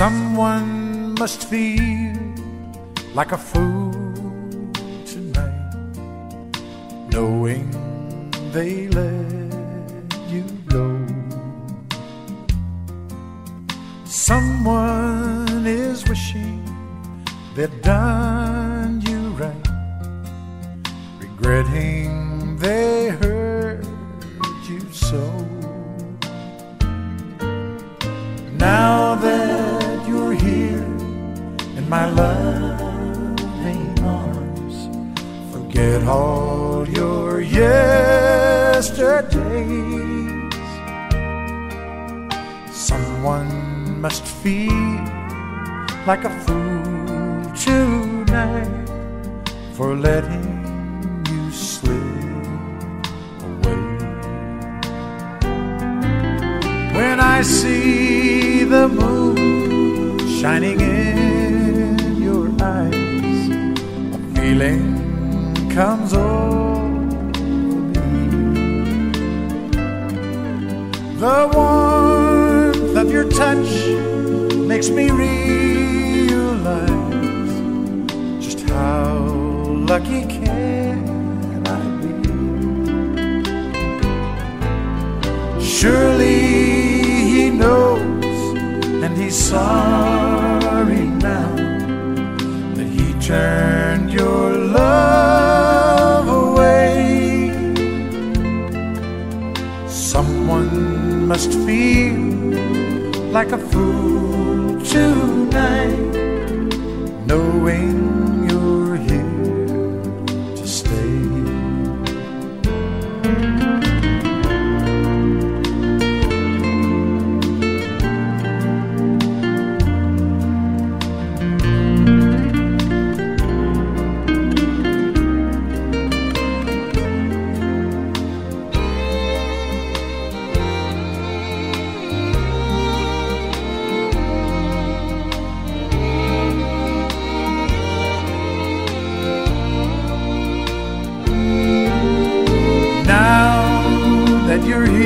Someone must feel like a fool tonight, knowing they let you go. Someone is wishing they'd done you right, regretting they hurt you so. My loving arms, forget all your yesterdays. Someone must feel like a fool tonight for letting you slip away. When I see the moon shining in feeling comes over me. The warmth of your touch makes me realize just how lucky can I be. Surely he knows and he's sorry like a fool tonight, knowing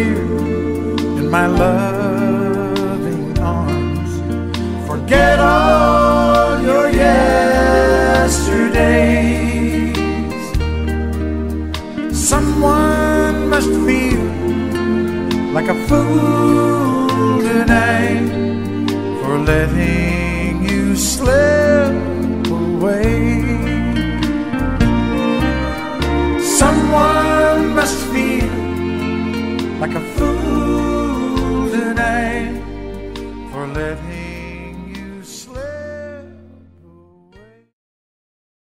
here in my loving arms, forget all your yesterdays. Someone must feel like a fool tonight for letting you slip away. Someone like a fool tonight for letting